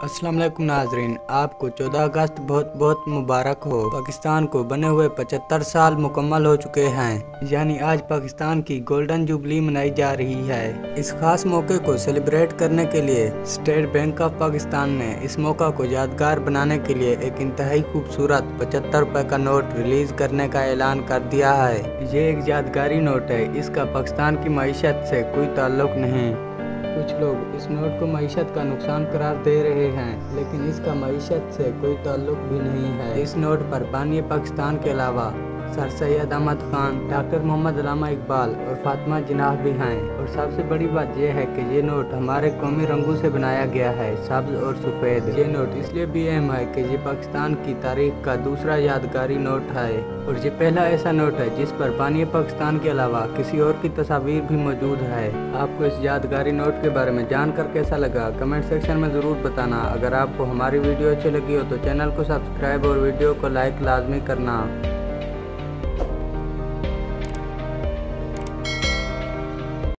अस्सलाम वालेकुम नाजरीन, आपको 14 अगस्त बहुत बहुत मुबारक हो। पाकिस्तान को बने हुए 75 साल मुकम्मल हो चुके हैं। यानी आज पाकिस्तान की गोल्डन जुबली मनाई जा रही है। इस खास मौके को सेलिब्रेट करने के लिए स्टेट बैंक ऑफ़ पाकिस्तान ने इस मौका को यादगार बनाने के लिए एक इंतहाई खूबसूरत पचहत्तर रुपए का नोट रिलीज़ करने का ऐलान कर दिया है। ये एक यादगारी नोट है, इसका पाकिस्तान की मीशत से कोई ताल्लुक नहीं। कुछ लोग इस नोट को मीशत का नुकसान करार दे रहे हैं, लेकिन इसका मीशत से कोई ताल्लुक भी नहीं है। इस नोट पर बानी पाकिस्तान के अलावा सर सैद अहमद खान, डॉक्टर मोहम्मद अलामा इकबाल और फातिमा जिनाह भी हैं। और सबसे बड़ी बात यह है कि ये नोट हमारे कौमी रंगों से बनाया गया है, सब्ज और सफ़ेद। ये नोट इसलिए भी अहम है कि ये पाकिस्तान की तारीख का दूसरा यादगारी नोट है। और ये पहला ऐसा नोट है जिस पर बानी पाकिस्तान के अलावा किसी और की तस्वीर भी मौजूद है। आपको इस यादगारी नोट के बारे में जानकर कैसा लगा, कमेंट सेक्शन में ज़रूर बताना। अगर आपको हमारी वीडियो अच्छी लगी हो तो चैनल को सब्सक्राइब और वीडियो को लाइक लाजमी करना।